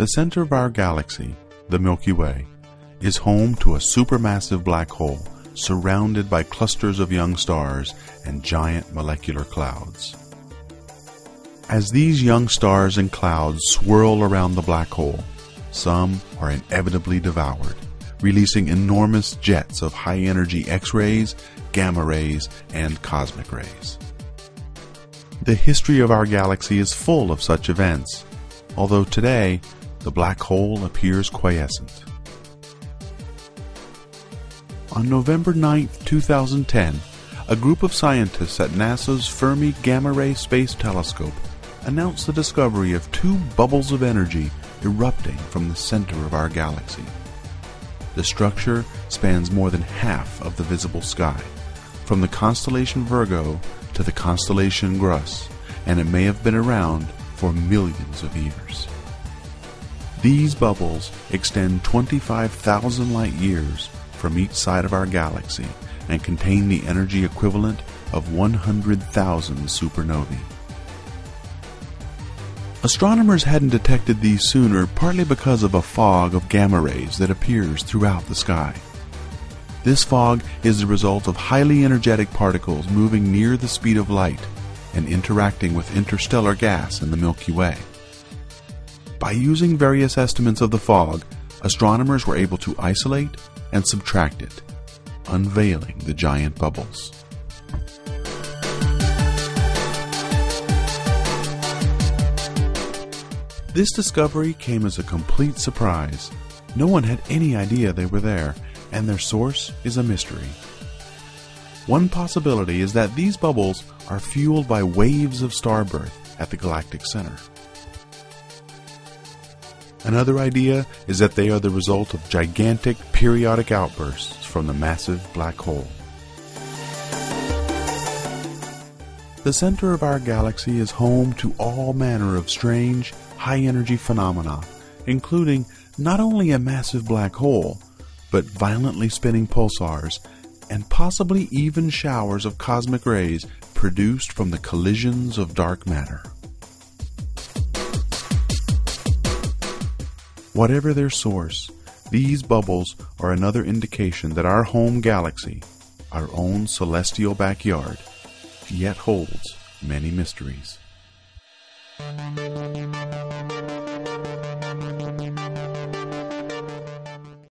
The center of our galaxy, the Milky Way, is home to a supermassive black hole surrounded by clusters of young stars and giant molecular clouds. As these young stars and clouds swirl around the black hole, some are inevitably devoured, releasing enormous jets of high energy X rays, gamma rays, and cosmic rays. The history of our galaxy is full of such events, although today the black hole appears quiescent. On November 9, 2010, a group of scientists at NASA's Fermi Gamma Ray Space Telescope announced the discovery of two bubbles of energy erupting from the center of our galaxy. The structure spans more than half of the visible sky, from the constellation Virgo to the constellation Grus, and it may have been around for millions of years. These bubbles extend 25,000 light years from each side of our galaxy and contain the energy equivalent of 100,000 supernovae. Astronomers hadn't detected these sooner partly because of a fog of gamma rays that appears throughout the sky. This fog is the result of highly energetic particles moving near the speed of light and interacting with interstellar gas in the Milky Way. By using various estimates of the fog, astronomers were able to isolate and subtract it, unveiling the giant bubbles. This discovery came as a complete surprise. No one had any idea they were there, and their source is a mystery. One possibility is that these bubbles are fueled by waves of starbirth at the galactic center. Another idea is that they are the result of gigantic periodic outbursts from the massive black hole. The center of our galaxy is home to all manner of strange, high energy phenomena, including not only a massive black hole, but violently spinning pulsars and possibly even showers of cosmic rays produced from the collisions of dark matter. Whatever their source, these bubbles are another indication that our home galaxy, our own celestial backyard, yet holds many mysteries.